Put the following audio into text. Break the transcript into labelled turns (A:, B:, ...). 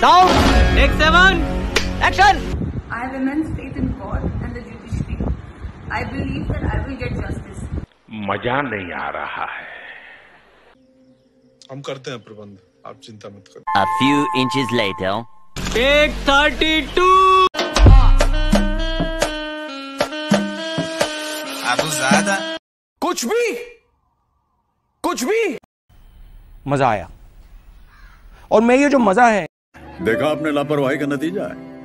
A: Sound take seven action
B: I have immense faith in God and the judiciary. I believe that I will get justice.
C: मज़ा नहीं आ रहा है
D: हम करते हैं प्रबंध आप चिंता मत करो
E: A few inches later.
A: Take thirty two
F: कुछ भी कुछ भी मज़ा आया और मैं ये जो मज़ा है
G: देखा आपने लापरवाही का नतीजा है।